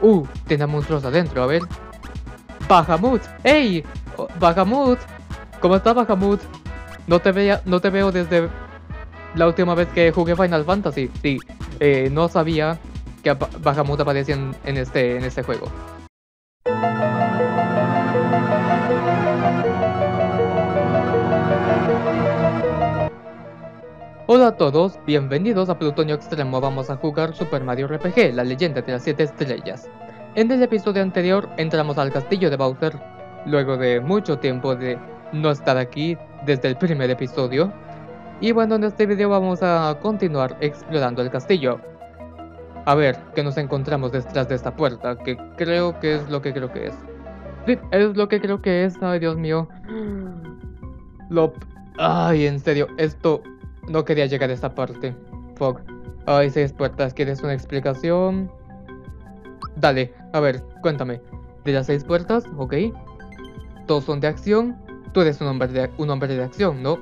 Uh, tiene monstruos adentro, a ver. Bahamut, ¡Ey! Oh, Bahamut, ¿cómo está Bahamut? No te, vea, no te veo desde la última vez que jugué Final Fantasy. Sí, eh, no sabía que Bahamut aparecía este, en este juego. Hola a todos, bienvenidos a Plutonio Extremo, vamos a jugar Super Mario RPG, la leyenda de las 7 estrellas. En el episodio anterior entramos al castillo de Bowser, luego de mucho tiempo de no estar aquí desde el primer episodio. Y bueno, en este video vamos a continuar explorando el castillo. A ver, ¿qué nos encontramos detrás de esta puerta? Que creo que es lo que creo que es. Sí, es lo que creo que es, ay Dios mío. Lo... Ay, en serio, esto no quería llegar a esta parte. Fuck. Hay seis puertas. ¿Quieres una explicación? Dale, a ver, cuéntame. De las seis puertas, ok. Dos son de acción. Tú eres un hombre de, un hombre de acción, ¿no?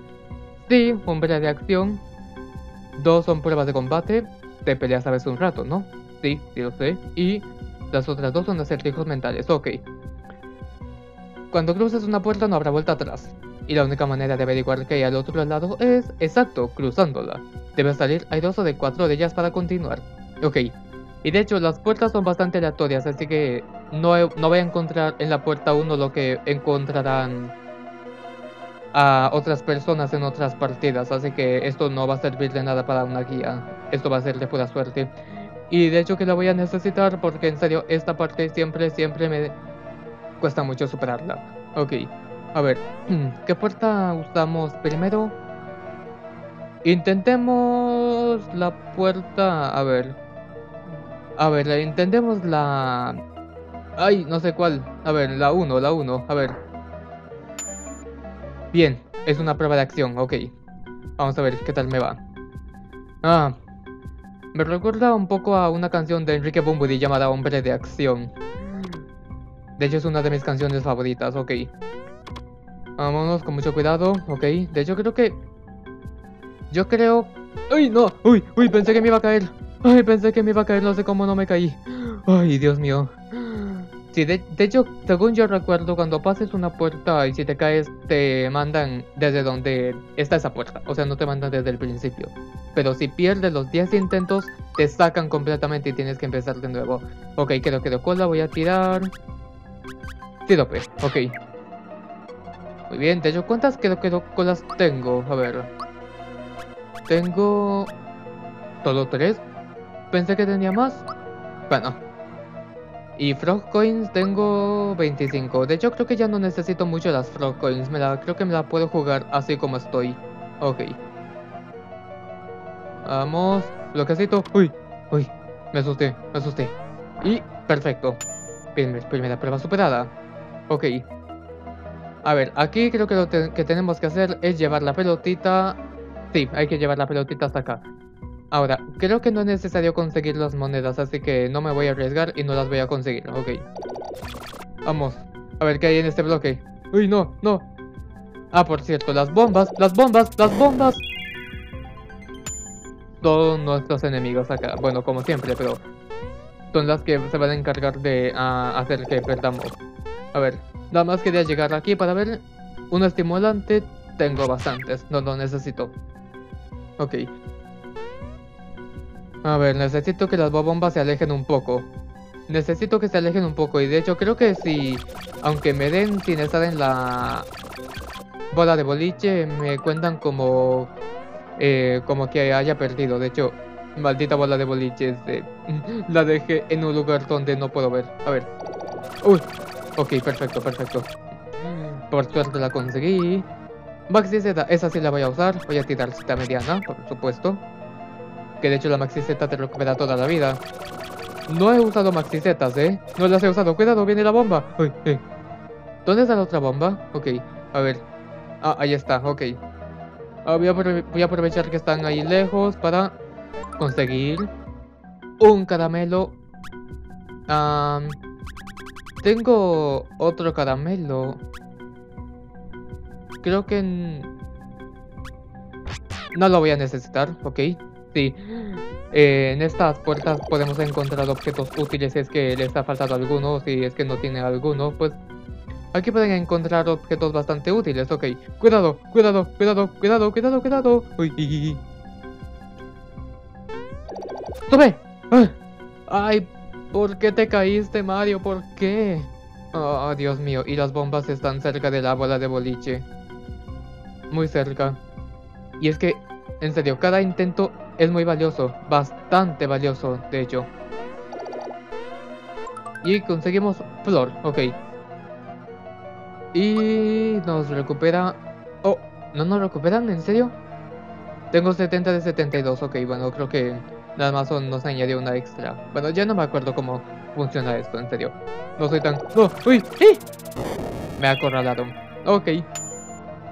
Sí, hombre de acción. Dos son pruebas de combate. Te peleas a veces un rato, ¿no? Sí, sí lo sé. Y las otras dos son acertijos mentales, ok. Cuando cruces una puerta no habrá vuelta atrás. Y la única manera de averiguar que hay al otro lado es, exacto, cruzándola. Debes salir hay dos o de cuatro de ellas para continuar. Ok. Y de hecho las puertas son bastante aleatorias, así que no, no voy a encontrar en la puerta 1 lo que encontrarán a otras personas en otras partidas, así que esto no va a servir de nada para una guía. Esto va a ser de pura suerte. Y de hecho que la voy a necesitar porque en serio esta parte siempre, siempre me cuesta mucho superarla. Ok. A ver, ¿qué puerta usamos primero? Intentemos la puerta... A ver. A ver, intentemos la... Ay, no sé cuál. A ver, la 1, la 1. A ver. Bien, es una prueba de acción, ok. Vamos a ver qué tal me va. Ah, me recuerda un poco a una canción de Enrique Bunbury llamada Hombre de Acción. De hecho es una de mis canciones favoritas, ok. Vámonos con mucho cuidado, ok. De hecho creo que... Yo creo... ¡Uy, no! ¡Uy, uy! Pensé que me iba a caer. ¡Ay, pensé que me iba a caer! No sé cómo no me caí. ¡Ay, Dios mío! Sí, de, hecho, según yo recuerdo, cuando pases una puerta y si te caes, te mandan desde donde está esa puerta. O sea, no te mandan desde el principio. Pero si pierdes los 10 intentos, te sacan completamente y tienes que empezar de nuevo. Ok, creo que de cola voy a tirar. Tirope, ok. Muy bien, de hecho, ¿cuántas quedo, quedo colas tengo? A ver. Tengo... ¿Todo tres? Pensé que tenía más. Bueno. Y Frog Coins tengo 25. De hecho, creo que ya no necesito mucho las Frog Coins. Creo que me la puedo jugar así como estoy. Ok. Vamos. Bloquecito. Uy. Uy. Me asusté. Me asusté. Y perfecto. primera prueba superada. Ok. A ver, aquí creo que lo que tenemos que hacer es llevar la pelotita. Sí, hay que llevar la pelotita hasta acá. Ahora, creo que no es necesario conseguir las monedas, así que no me voy a arriesgar y no las voy a conseguir, ok. Vamos, a ver qué hay en este bloque. Uy, no, no. Ah, por cierto, las bombas, las bombas, las bombas. Todos nuestros enemigos acá. Bueno, como siempre, pero son las que se van a encargar de ah, hacer que perdamos. A ver, Nada más quería llegar aquí para ver un estimulante. Tengo bastantes, no lo necesito. Ok. A ver, necesito que las bombas se alejen un poco. Necesito que se alejen un poco y de hecho creo que si... Aunque me den sin estar en la bola de boliche, me cuentan como... Eh, como que haya perdido. De hecho, maldita bola de boliche. Este, la dejé en un lugar donde no puedo ver. A ver. Uy, Ok, perfecto, perfecto. Por suerte la conseguí. Maxi Z, esa sí la voy a usar. Voy a tirar cita mediana, por supuesto. Que de hecho la Maxi Z te recupera toda la vida. No he usado Maxi Z, ¿eh? No las he usado. Cuidado, viene la bomba. Uy, ¿Dónde está la otra bomba? Ok, a ver. Ah, ahí está, ok. Ah, voy, a aprovechar que están ahí lejos para conseguir un caramelo. Um, tengo otro caramelo. Creo que... No lo voy a necesitar, ok. Sí. Eh, en estas puertas podemos encontrar objetos útiles si es que les ha faltado alguno, si es que no tiene alguno, pues aquí pueden encontrar objetos bastante útiles, ok. Cuidado, cuidado, cuidado, cuidado, cuidado, cuidado. Uy, ¡Sube! ¡Ay! ¿Por qué te caíste, Mario? ¿Por qué? Oh, Dios mío, y las bombas están cerca de la bola de boliche. Muy cerca. Y es que, en serio, cada intento es muy valioso. Bastante valioso, de hecho. Y conseguimos flor, ok. Y nos recupera... Oh, ¿no nos recuperan? ¿En serio? Tengo 70 de 72, ok, bueno, creo que nada más nos añadió una extra. Bueno, ya no me acuerdo cómo funciona esto, en serio. No soy tan... ¡Oh! ¡Uy! ¡Eh! Me ha acorralado. Ok.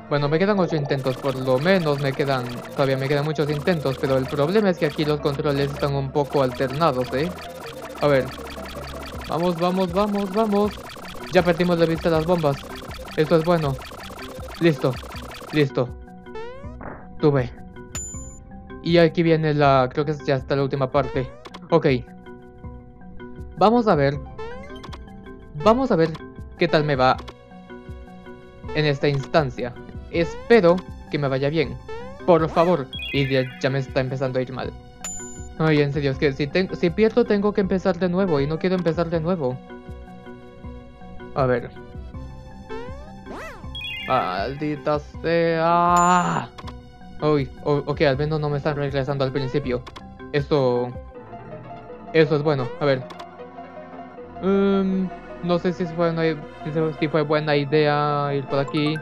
Bueno, me quedan 8 intentos, por lo menos me quedan... Todavía me quedan muchos intentos, pero el problema es que aquí los controles están un poco alternados, ¿eh? A ver. Vamos, vamos, vamos, vamos. Ya perdimos de vista las bombas. Esto es bueno. Listo. Listo. Tuve. Y aquí viene la... Creo que ya está la última parte. Ok. Vamos a ver. Vamos a ver qué tal me va en esta instancia. Espero que me vaya bien. Por favor. Y ya, me está empezando a ir mal. Ay, en serio, es que si, si pierdo tengo que empezar de nuevo y no quiero empezar de nuevo. A ver. Maldita sea. Uy, ok, al menos no me están regresando al principio. Eso... Eso es bueno. A ver. Um, no sé si fue, una, si fue buena idea ir por aquí.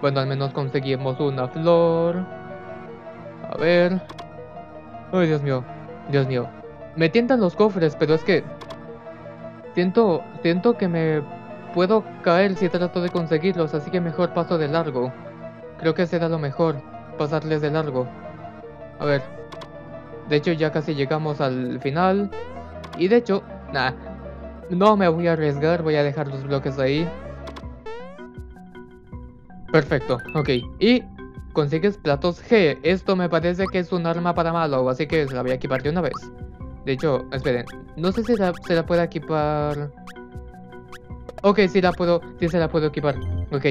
Bueno, al menos conseguimos una flor. A ver. Ay, Dios mío. Dios mío. Me tientan los cofres, pero es que... Siento, siento que me puedo caer si trato de conseguirlos, así que mejor paso de largo. Creo que será lo mejor pasarles de largo. A ver. De hecho ya casi llegamos al final. Y de hecho, nada. No me voy a arriesgar, voy a dejar los bloques ahí. Perfecto, ok. Y consigues platos G. Esto me parece que es un arma para malo, así que se la voy a equipar de una vez. De hecho, esperen. No sé si se la puede equipar... Ok, sí la puedo, sí se la puedo equipar. Ok,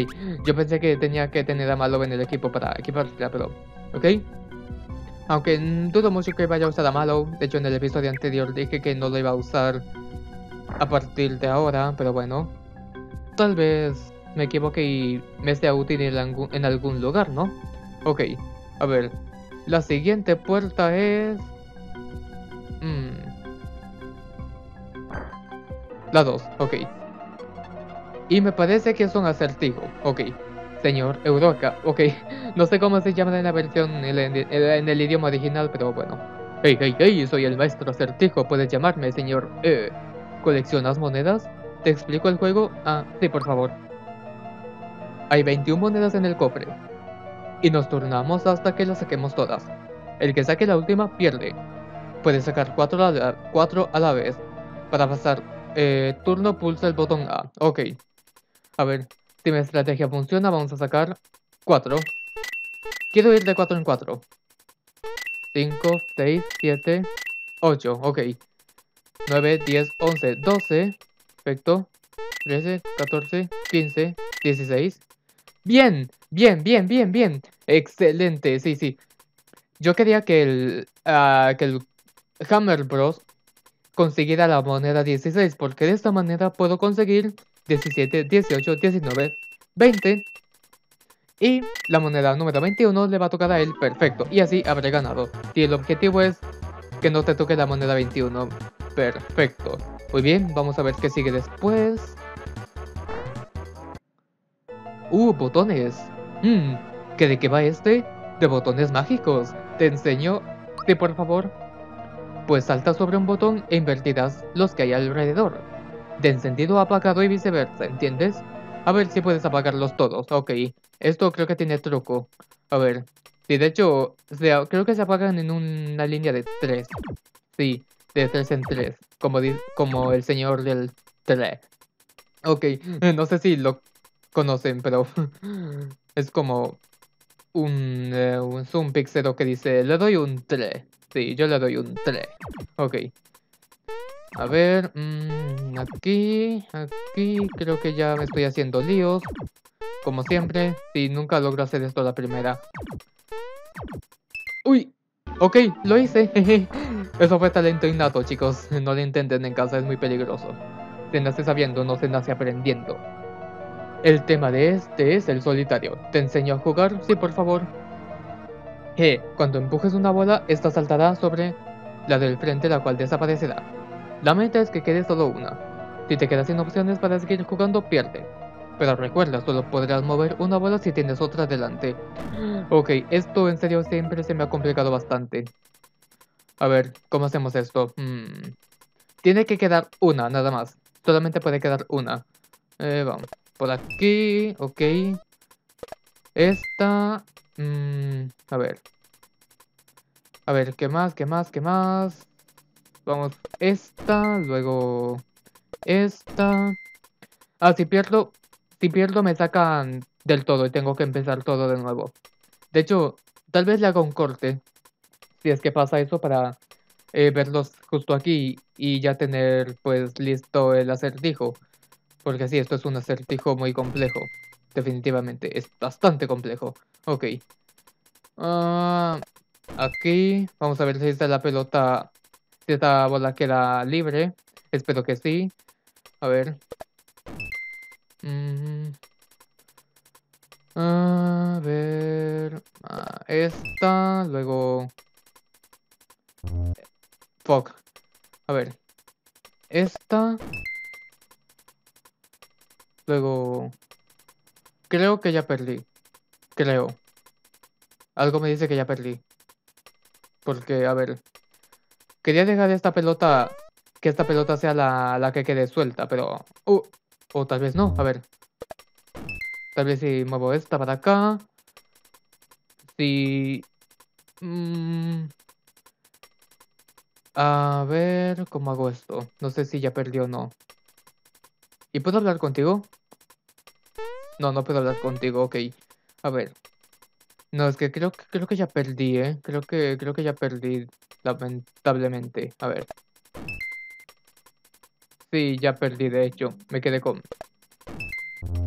yo pensé que tenía que tener a Malo en el equipo para equiparla, pero... Ok. Aunque dudo mucho que vaya a usar a Malo. De hecho, en el episodio anterior dije que no lo iba a usar a partir de ahora, pero bueno. Tal vez me equivoque y me sea útil en algún, lugar, ¿no? Ok, a ver. La siguiente puerta es... Mm. La 2, ok. Y me parece que es un acertijo. Ok. Señor Euroca. Ok. No sé cómo se llama en la versión en el, idioma original, pero bueno. Hey, hey, hey, soy el maestro acertijo. Puedes llamarme, señor. Eh, ¿Coleccionas monedas? ¿Te explico el juego? Ah, sí, por favor. Hay 21 monedas en el cofre. Y nos turnamos hasta que las saquemos todas. El que saque la última pierde. Puedes sacar 4 a, la, a la vez. Para pasar eh, turno pulsa el botón A. Ok. A ver, si mi estrategia funciona, vamos a sacar 4. Quiero ir de 4 en 4. 5, 6, 7, 8. Ok. 9, 10, 11, 12. Perfecto. 13, 14, 15, 16. Bien, bien, bien, bien, bien. Excelente, sí, sí. Yo quería que el, uh, que el Hammer Bros consiguiera la moneda 16 porque de esta manera puedo conseguir 17, 18, 19, 20. Y la moneda número 21 le va a tocar a él, perfecto. Y así habré ganado. Y el objetivo es que no te toque la moneda 21. Perfecto. Muy bien, vamos a ver qué sigue después. Uh, botones. Hmm, ¿qué de qué va este? De botones mágicos. Te enseño. Sí, por favor. Pues salta sobre un botón e invertirás los que hay alrededor de encendido a apagado y viceversa, ¿entiendes? A ver si puedes apagarlos todos, ok. Esto creo que tiene truco. A ver. Sí, de hecho, creo que se apagan en una línea de 3. Sí, de 3 en 3. Como, como el señor del 3. Ok, no sé si lo conocen, pero es como un, eh, un zoom pixero que dice, le doy un 3. Sí, yo le doy un 3. Ok. A ver, mmm, aquí, aquí, creo que ya me estoy haciendo líos. Como siempre, si nunca logro hacer esto la primera. ¡Uy! Ok, lo hice. Eso fue talento innato, chicos. No lo intenten en casa, es muy peligroso. Se nace sabiendo, no se nace aprendiendo. El tema de este es el solitario. ¿Te enseño a jugar? Sí, por favor. G. Cuando empujes una bola, esta saltará sobre la del frente, la cual desaparecerá. La meta es que quede solo una. Si te quedas sin opciones para seguir jugando, pierde. Pero recuerda, solo podrás mover una bola si tienes otra delante. Ok, esto en serio siempre se me ha complicado bastante. A ver, ¿cómo hacemos esto? Hmm. Tiene que quedar una, nada más. Solamente puede quedar una. Eh, vamos. Por aquí, ok. Esta... Mmm, a ver. A ver, ¿qué más? ¿Qué más? ¿Qué más? Vamos, esta, luego esta. Ah, si pierdo, si pierdo me sacan del todo y tengo que empezar todo de nuevo. De hecho, tal vez le haga un corte, si es que pasa eso, para eh, verlos justo aquí y ya tener pues listo el acertijo. Porque sí, esto es un acertijo muy complejo. Definitivamente, es bastante complejo. Ok. Uh, aquí, vamos a ver si está la pelota, esta bola queda libre. Espero que sí. A ver. Mm. A ver. Ah, esta, luego... Fuck. A ver. Esta. Luego... Creo que ya perdí. Creo. Algo me dice que ya perdí. Porque, a ver... Quería dejar esta pelota... Que esta pelota sea la, la que quede suelta, pero... Uh, o tal vez no, a ver. Tal vez si muevo esta para acá. Si... Mmm, a ver, ¿cómo hago esto? No sé si ya perdí o no. ¿Y puedo hablar contigo? No, no puedo hablar contigo, ok. A ver. No, es que creo, creo que ya perdí, ¿eh? Creo que, creo que ya perdí, lamentablemente. A ver. Sí, ya perdí, de hecho. Me quedé con...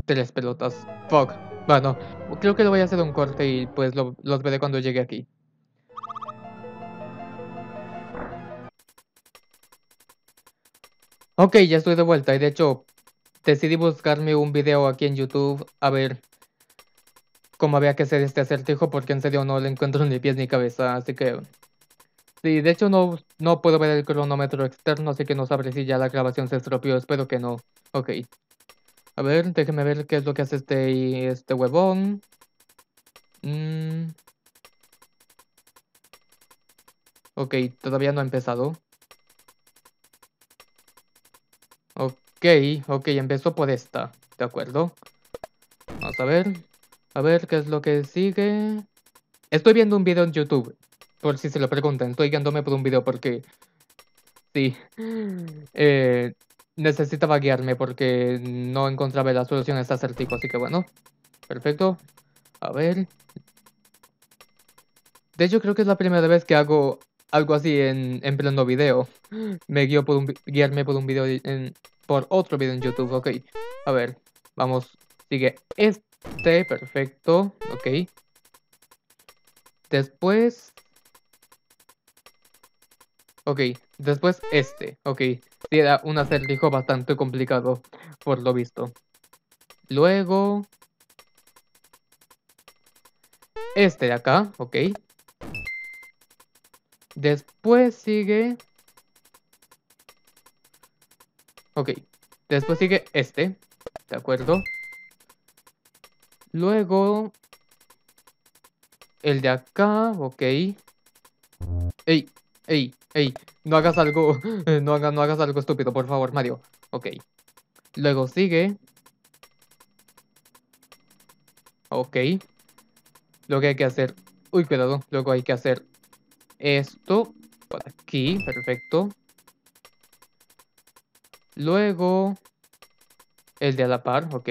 Tres pelotas. Fuck. Bueno, creo que lo voy a hacer un corte y pues los veré cuando llegue aquí. Ok, ya estoy de vuelta y de hecho decidí buscarme un video aquí en YouTube a ver cómo había que hacer este acertijo porque en serio no le encuentro ni pies ni cabeza, así que... Sí, de hecho no, no puedo ver el cronómetro externo, así que no sabré si ya la grabación se estropeó, espero que no. Ok. A ver, déjeme ver qué es lo que hace este, este huevón. Mm. Ok, todavía no ha empezado. Ok, ok, empezó por esta, ¿de acuerdo? Vamos a ver, a ver qué es lo que sigue. Estoy viendo un video en YouTube, por si se lo preguntan, estoy guiándome por un video porque... Sí, eh, necesitaba guiarme porque no encontraba la solución a este acertijo, así que bueno, perfecto. A ver. De hecho, creo que es la primera vez que hago algo así en, en pleno video. Me guío por un, guiarme por un video en, por otro video en YouTube, ok. A ver, vamos, sigue este, perfecto, ok. Después... Ok, después este, ok. Sí, era un acertijo bastante complicado, por lo visto. Luego... Este de acá, ok. Después sigue Ok. Después sigue este. ¿De acuerdo? Luego... El de acá, ok. Ey, ey, ey. No hagas algo... No, hagas, no hagas algo estúpido, por favor, Mario. Ok. Luego sigue... Ok. Lo que hay que hacer... Uy, cuidado. Luego hay que hacer esto. Por aquí, perfecto. Luego, el de a la par, ok.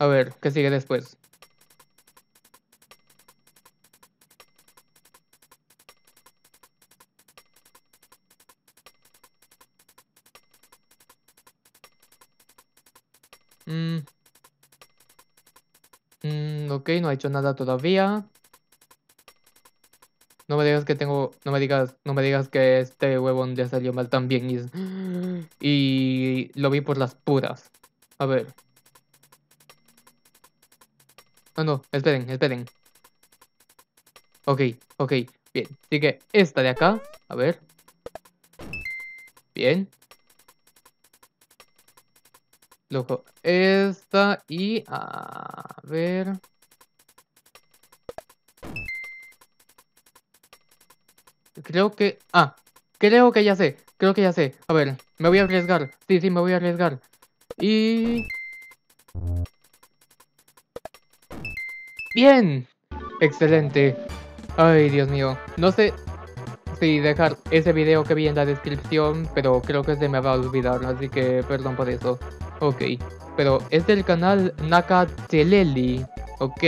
A ver, ¿qué sigue después? Ok, no ha hecho nada todavía. No me digas que tengo, no me digas, no me digas que este huevón ya salió mal también y, y lo vi por las puras. A ver. Ah, no, esperen, esperen. Ok, ok, bien. Sigue esta de acá. A ver. Bien. Luego esta y... A ver... Creo que... Ah, creo que ya sé. Creo que ya sé. A ver, me voy a arriesgar. Sí, sí, me voy a arriesgar. Y... ¡Bien! Excelente. Ay, Dios mío. No sé si dejar ese video que vi en la descripción, pero creo que se me va a olvidar, así que perdón por eso. Ok. Pero es del canal Nakateleli. Ok.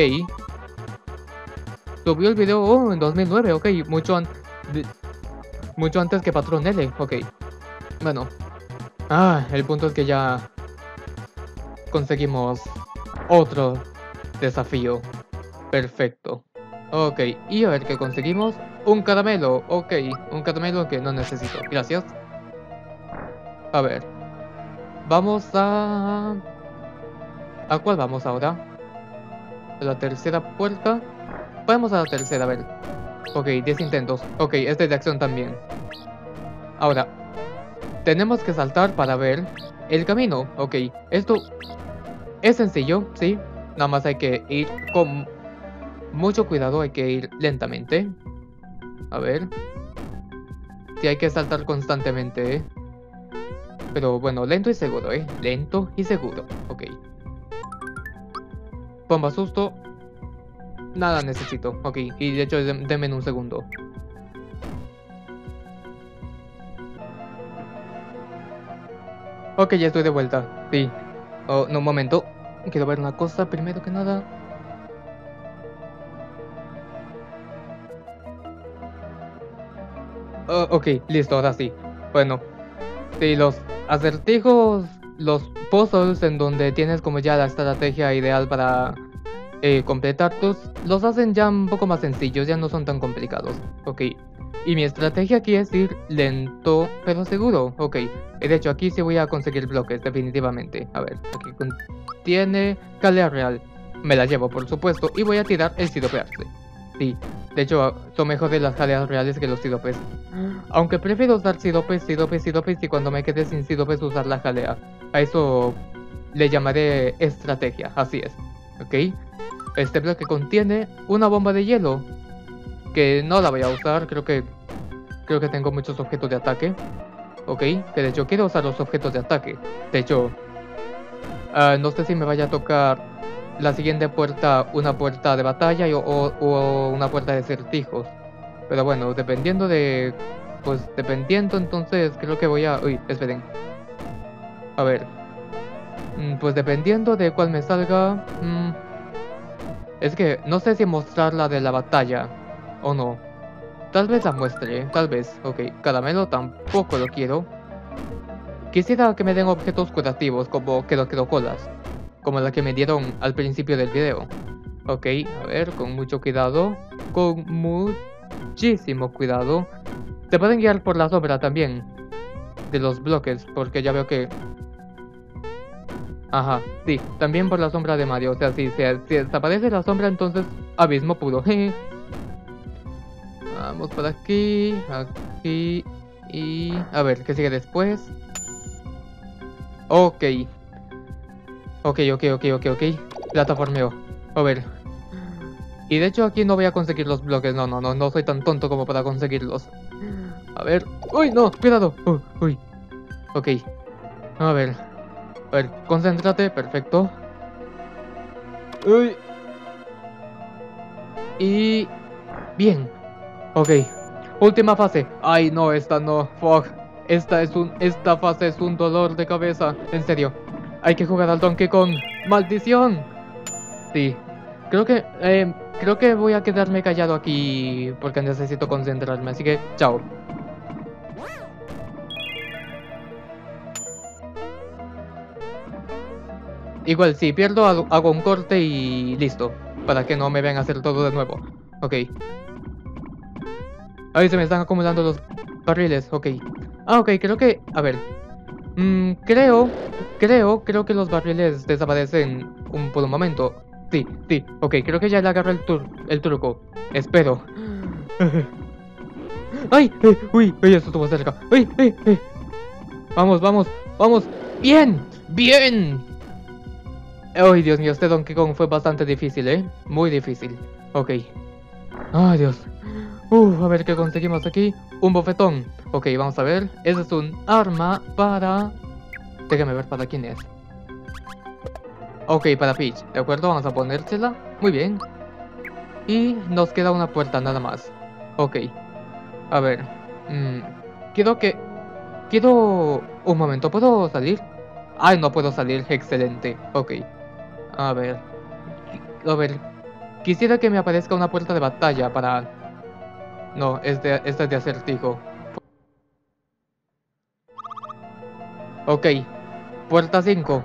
Subió el video oh, en 2009, ok. Mucho antes mucho antes que Patrón L, ok. Bueno. Ah, el punto es que ya conseguimos otro desafío. Perfecto. Ok, y a ver qué conseguimos. Un caramelo, ok. Un caramelo que no necesito. Gracias. A ver. Vamos a... ¿A cuál vamos ahora? ¿A la tercera puerta? Vamos a la tercera, a ver. Ok, 10 intentos. Ok, este es de acción también. Ahora, tenemos que saltar para ver el camino. Ok, esto es sencillo, ¿sí? Nada más hay que ir con mucho cuidado, hay que ir lentamente. A ver. Sí, hay que saltar constantemente, ¿eh? Pero bueno, lento y seguro, ¿eh? Lento y seguro. Ok. Bomba susto. Nada necesito. Ok, y de hecho, denme en un segundo. Ok, ya estoy de vuelta. Sí. Oh, no, un momento. Quiero ver una cosa primero que nada. Oh, ok, listo, ahora sí. Bueno. Sí, los acertijos, los puzzles en donde tienes como ya la estrategia ideal para eh, completar tus, los hacen ya un poco más sencillos, ya no son tan complicados. Ok. Y mi estrategia aquí es ir lento, pero seguro. Ok. De hecho, aquí sí voy a conseguir bloques, definitivamente. A ver, aquí contiene calidad real. Me la llevo, por supuesto, y voy a tirar el sidopearse. Sí, de hecho, son mejores las jaleas reales que los sidopes. Aunque prefiero usar sidopes, sidopes, sidopes y cuando me quede sin sidopes usar la jalea. A eso le llamaré estrategia, así es. ¿Ok? Este bloque contiene una bomba de hielo. Que no la voy a usar, creo que... Creo que tengo muchos objetos de ataque. Ok, que de hecho quiero usar los objetos de ataque. De hecho... Ah, no sé si me vaya a tocar la siguiente puerta una puerta de batalla o, una puerta de certijos. Pero bueno, dependiendo de... Pues dependiendo entonces creo que voy a... Uy, esperen. A ver. Mm, pues dependiendo de cuál me salga... Mm, es que no sé si mostrar la de la batalla o no. Tal vez la muestre, tal vez. Ok, caramelo tampoco lo quiero. Quisiera que me den objetos curativos como colas, como la que me dieron al principio del video. Ok, a ver, con mucho cuidado, con muchísimo cuidado. Te pueden guiar por la sombra también de los bloques, porque ya veo que Ajá, sí, también por la sombra de Mario. O sea, si, si, desaparece la sombra, entonces abismo puro. Vamos por aquí, aquí y... A ver, ¿qué sigue después? Ok. Ok, ok, ok, ok, ok. Plataformeo. A ver. Y de hecho aquí no voy a conseguir los bloques. No, no, no, no soy tan tonto como para conseguirlos. A ver. ¡Uy, no! ¡Cuidado! Uh, ¡Uy! Ok. A ver. Ver, concéntrate, perfecto. Uy. Y... Bien. Ok. Última fase. Ay, no, esta no. Fuck. Esta, es un, esta fase es un dolor de cabeza. En serio. Hay que jugar al Donkey Kong. ¡Maldición! Sí. Creo que... Eh, creo que voy a quedarme callado aquí porque necesito concentrarme. Así que, chao. Igual si pierdo hago, un corte y listo. Para que no me vean hacer todo de nuevo. Ok. Ahí se me están acumulando los barriles. Ok. Ah, ok, creo que... A ver. Mm, creo... Creo, creo que los barriles desaparecen un, por un momento. Sí, sí. Ok, creo que ya le agarré el, el truco. Espero. ¡Ay! Eh, ¡Uy! ¡Uy! Esto estuvo cerca. ¡Uy! Vamos, vamos, vamos. ¡Bien! ¡Bien! ¡Ay, Dios mío! Este Donkey Kong fue bastante difícil, ¿eh? Muy difícil. Ok. ¡Ay, Dios! Uf, a ver qué conseguimos aquí. Un bofetón. Ok, vamos a ver. Ese es un arma para... Déjame ver para quién es. Ok, para Peach. ¿De acuerdo? Vamos a ponérsela. Muy bien. Y nos queda una puerta nada más. Ok. A ver. Mmm, quiero que... Quiero... Un momento, ¿puedo salir? Ay, no puedo salir. Excelente. Ok. A ver. A ver. Quisiera que me aparezca una puerta de batalla para... No, este, este es de acertijo. Ok. Puerta 5.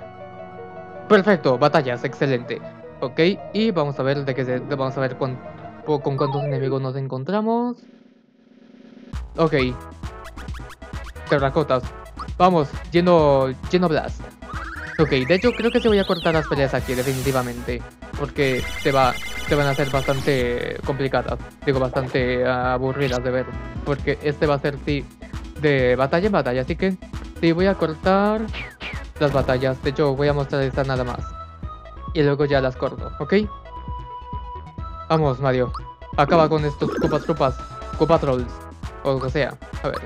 Perfecto, batallas, excelente. Ok, y vamos a ver de qué se... Vamos a ver con, con cuántos enemigos nos encontramos. Ok. Terracotas. Vamos, lleno, lleno blast. Ok, de hecho creo que te voy a cortar las peleas aquí, definitivamente. Porque te, va, te van a ser bastante complicadas. Digo, bastante aburridas de ver. Porque este va a ser, sí, de batalla en batalla. Así que, sí, voy a cortar las batallas. De hecho, voy a mostrar esta nada más. Y luego ya las corto, ¿ok? Vamos, Mario. Acaba con estos Koopas Koopas. Koopa Trolls o lo que sea. A ver.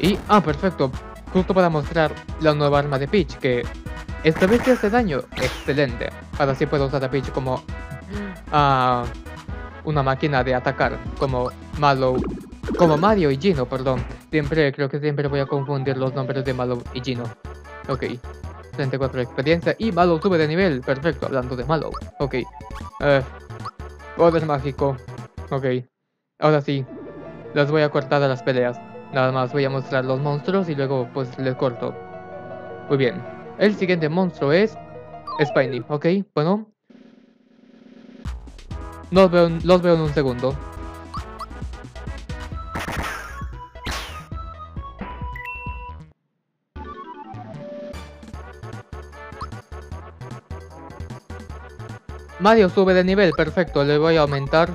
Y, ah, perfecto. Justo para mostrar la nueva arma de Peach, que esta vez hace daño. Excelente. Ahora sí puedo usar a Peach como ah, una máquina de atacar, como Malo, como Mario y Gino, perdón. Siempre, creo que siempre voy a confundir los nombres de Malo y Gino. Ok. 34 de experiencia y Malo sube de nivel. Perfecto, hablando de Malo. Ok. Eh, poder mágico. Ok. Ahora sí, las voy a cortar a las peleas. Nada más voy a mostrar los monstruos y luego pues les corto. Muy bien. El siguiente monstruo es Spiny, ¿ok? Bueno. Los veo, los veo en un segundo. Mario sube de nivel, perfecto, le voy a aumentar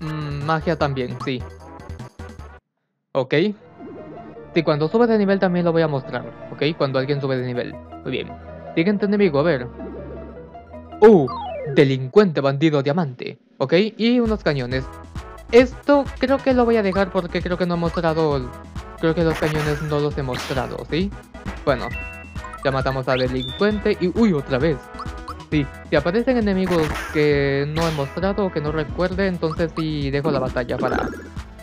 mm, magia también, sí. Ok. Sí, cuando sube de nivel también lo voy a mostrar. Ok, cuando alguien sube de nivel. Muy bien. Siguiente enemigo, a ver. Uh, delincuente bandido diamante. Ok, y unos cañones. Esto creo que lo voy a dejar porque creo que no he mostrado... Creo que los cañones no los he mostrado, ¿sí? Bueno, ya matamos al delincuente y... ¡Uy, otra vez! Sí, si aparecen enemigos que no he mostrado o que no recuerde, entonces sí dejo la batalla para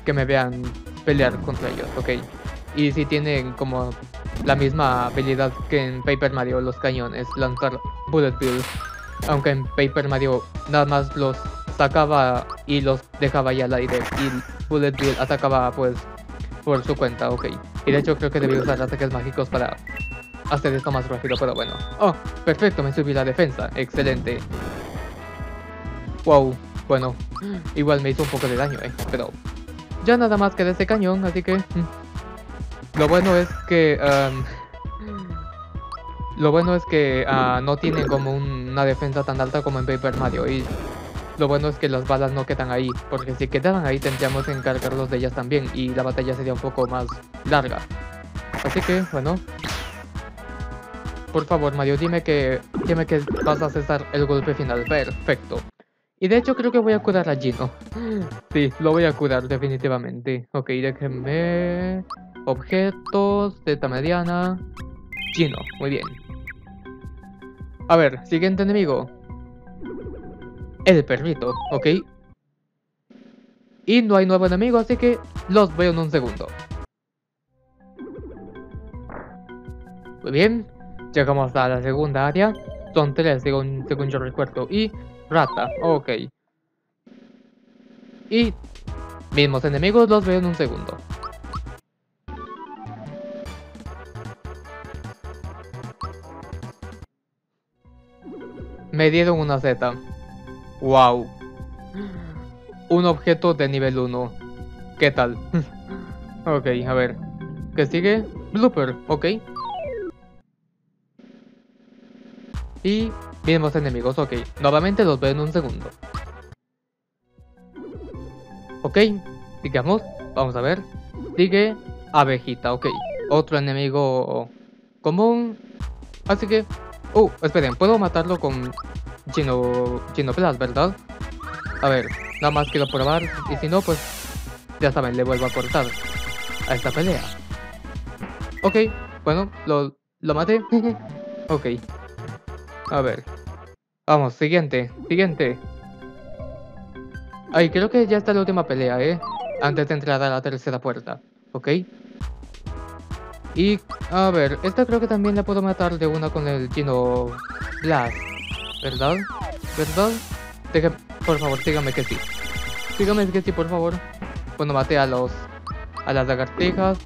que me vean pelear contra ellos, ok. Y si tienen como la misma habilidad que en Paper Mario, los cañones, lanzar Bullet Bill. Aunque en Paper Mario nada más los sacaba y los dejaba ya al aire. Y Bullet Bill atacaba pues por su cuenta, ok. Y de hecho creo que debí usar ataques mágicos para hacer esto más rápido, pero bueno. Oh, perfecto, me subí la defensa. Excelente. Wow, bueno, igual me hizo un poco de daño, eh, pero ya nada más que de ese cañón, así que... Mm. Lo bueno es que... lo bueno es que uh, no tienen como una defensa tan alta como en Paper Mario y lo bueno es que las balas no quedan ahí, porque si quedaran ahí tendríamos que encargarlos de ellas también y la batalla sería un poco más larga. Así que, bueno. Por favor, Mario, dime que, dime que vas a cesar el golpe final. Perfecto. Y de hecho creo que voy a curar a Gino. Sí, lo voy a curar definitivamente. Ok, déjenme... Objetos, Z mediana... Gino, muy bien. A ver, siguiente enemigo. El perrito, ok. Y no hay nuevo enemigo, así que los veo en un segundo. Muy bien, llegamos a la segunda área. Son tres, según, según yo recuerdo. Y Rata, ok. Y mismos enemigos los veo en un segundo. Me dieron una Z. Wow. Un objeto de nivel 1. ¿Qué tal? ok, a ver. ¿Qué sigue? Blooper, ok. Y mismos enemigos, ok. Nuevamente los veo en un segundo. Ok, digamos, vamos a ver. Sigue abejita, ok. Otro enemigo común. Así que... Uh, esperen, puedo matarlo con Gino, Gino Plus, ¿verdad? A ver, nada más quiero probar. Y si no, pues ya saben, le vuelvo a cortar a esta pelea. Ok, bueno, lo, lo maté. ok. A ver. Vamos, siguiente, siguiente. Ay, creo que ya está la última pelea, ¿eh? Antes de entrar a la tercera puerta, ¿ok? Y, a ver, esta creo que también la puedo matar de una con el Gino Blast, ¿verdad? ¿Verdad? por favor, dígame que sí. Dígame que sí, por favor. Bueno, maté a los... A las lagartijas.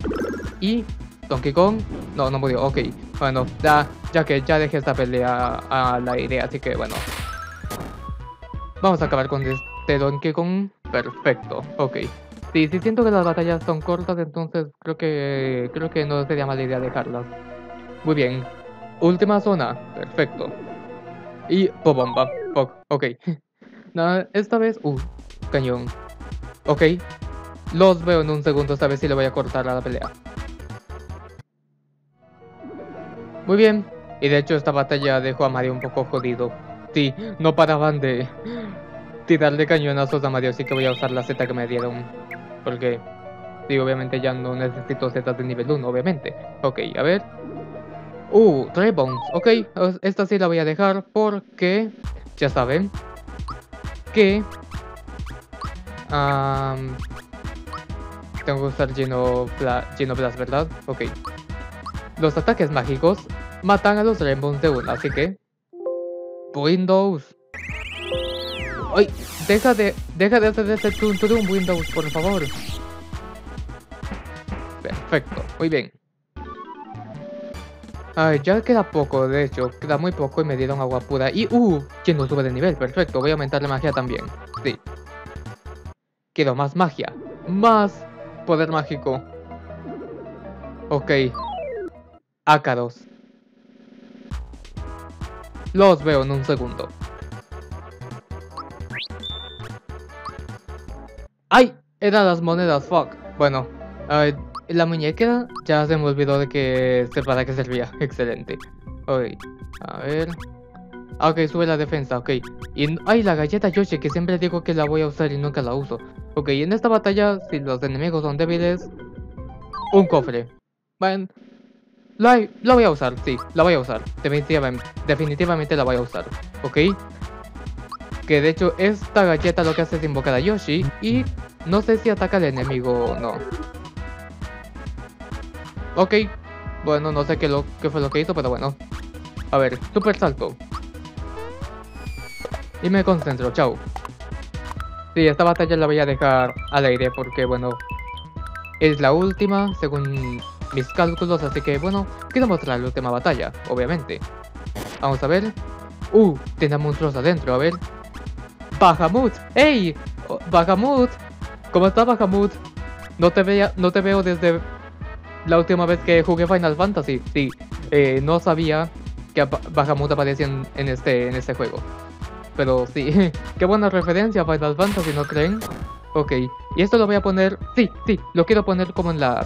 Y... Donkey Kong. No, no murió, ok. Bueno, ya, ya que ya dejé esta pelea a la idea, así que bueno. Vamos a acabar con este Donkey Kong. Perfecto, ok. Sí, sí siento que las batallas son cortas, entonces creo que creo que no sería mala idea dejarlas. Muy bien. Última zona. Perfecto. Y bomba. ok. Nada, esta vez... Uh, cañón. Ok. Los veo en un segundo, esta vez si le voy a cortar a la pelea. Muy bien. Y de hecho esta batalla dejó a Mario un poco jodido. Sí, no paraban de tirarle cañonazos a Mario, así que voy a usar la Z que me dieron. Porque, sí, obviamente ya no necesito Z de nivel 1, obviamente. Ok, a ver. Uh, Bones. Ok, esta sí la voy a dejar porque, ya saben, que... tengo que usar Geno, Blast, ¿verdad? Ok. Los ataques mágicos matan a los Rainbows de una, así que... Windows. ¡Ay! Deja de, deja de hacer ese un Windows, por favor. Perfecto, muy bien. Ay, ya queda poco, de hecho, queda muy poco y me dieron agua pura. Y, uh, ¿quién no sube de nivel? Perfecto, voy a aumentar la magia también. Sí. Quiero más magia. Más poder mágico. Ok. Ácaros. Los veo en un segundo. ¡Ay! Eran las monedas, fuck. Bueno, la muñeca ya se me olvidó de que para qué servía. Excelente. Ok, a ver. Ah, ok, sube la defensa, ok. Y, ay, la galleta Yoshi, que siempre digo que la voy a usar y nunca la uso. Ok, en esta batalla, si los enemigos son débiles, un cofre. Bueno, la, voy a usar, sí, la voy a usar. Definitivamente, definitivamente la voy a usar, ok. Que de hecho esta galleta lo que hace es invocar a Yoshi y no sé si ataca al enemigo o no. Ok, bueno, no sé qué, qué fue lo que hizo, pero bueno. A ver, super salto. Y me concentro, chao. Sí, esta batalla la voy a dejar al aire porque, bueno, es la última, según mis cálculos, así que, bueno, quiero mostrar la última batalla, obviamente. Vamos a ver. Uh, tiene monstruos adentro, a ver. Bahamut. ¡Ey! Bahamut. ¿Cómo está Bahamut? No te, veía, no te veo desde la última vez que jugué Final Fantasy. Sí, eh, no sabía que Bahamut aparecía en, este, en este juego. Pero sí, qué buena referencia Final Fantasy, ¿no creen? Ok, y esto lo voy a poner... Sí, sí, lo quiero poner como en la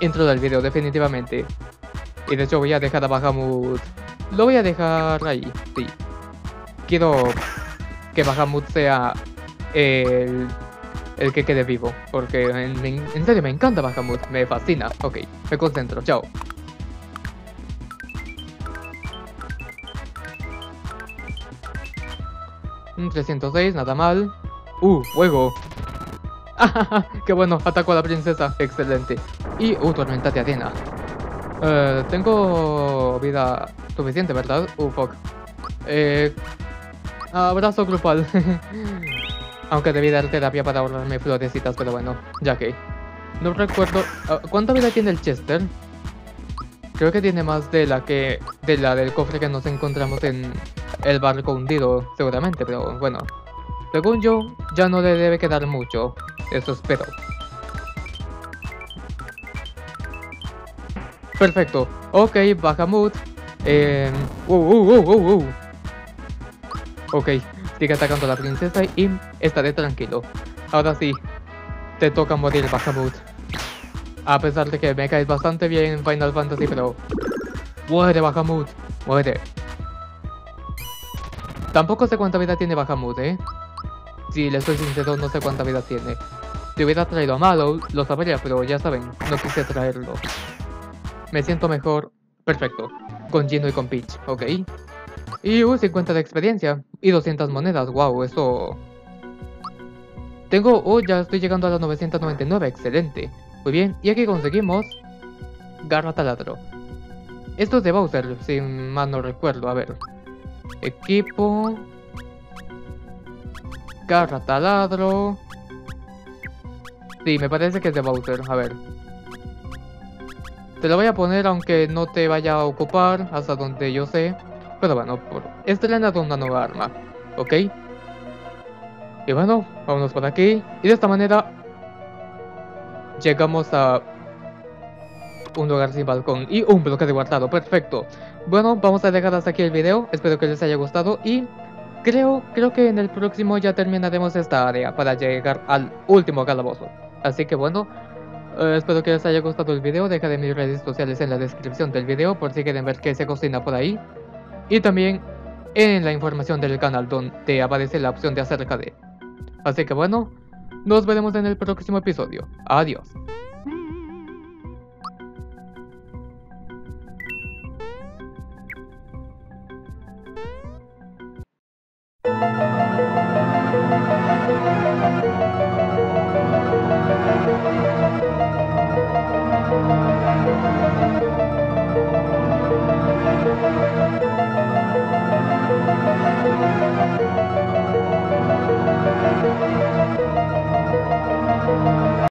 intro del video, definitivamente. Y de hecho voy a dejar a Bahamut... Lo voy a dejar ahí, sí. Quiero que Bahamut sea el, el que quede vivo. Porque en, serio me encanta Bahamut, me fascina. Ok, me concentro, chao. Un 306, nada mal. Uh, fuego. ¡Qué bueno! Atacó a la princesa. Excelente. Y, uh, tormenta de arena. Eh, tengo vida suficiente, ¿verdad? Uh, fuck. Eh, Abrazo grupal. Aunque debí dar terapia para ahorrarme florecitas, pero bueno, ya que. No recuerdo... Ah, ¿Cuánta vida tiene el Chester? Creo que tiene más de la que... De la del cofre que nos encontramos en... el barco hundido, seguramente, pero bueno. Según yo, ya no le debe quedar mucho. Eso espero. Perfecto. Ok, Bahamut. Eh... Uh, uh, uh, uh, uh. Ok, sigue atacando a la princesa y estaré tranquilo. Ahora sí, te toca morir Bahamut. A pesar de que me caes bastante bien en Final Fantasy, pero... Muere Bahamut, muere. Tampoco sé cuánta vida tiene Bahamut, ¿eh? Si le estoy sincero, no sé cuánta vida tiene. Si hubiera traído a Malo, lo sabría, pero ya saben, no quise traerlo. Me siento mejor. Perfecto. Con Gino y con Peach, ok. Y uh, 50 de experiencia. Y 200 monedas, wow, eso... Tengo... Oh, ya estoy llegando a las 999, excelente. Muy bien, y aquí conseguimos... Garra taladro. Esto es de Bowser, si mal no recuerdo, a ver. Equipo... Garra taladro... Sí, me parece que es de Bowser, a ver. Te lo voy a poner aunque no te vaya a ocupar, hasta donde yo sé. Pero bueno, por... estrenado una nueva arma, ¿ok? Y bueno, vámonos por aquí. Y de esta manera llegamos a un lugar sin balcón y un bloque de guardado, perfecto. Bueno, vamos a dejar hasta aquí el video, espero que les haya gustado y creo, creo que en el próximo ya terminaremos esta área para llegar al último calabozo. Así que bueno, eh, espero que les haya gustado el video, dejaré mis redes sociales en la descripción del video por si quieren ver qué se cocina por ahí. Y también en la información del canal donde aparece la opción de acerca de. Así que bueno, nos veremos en el próximo episodio. Adiós.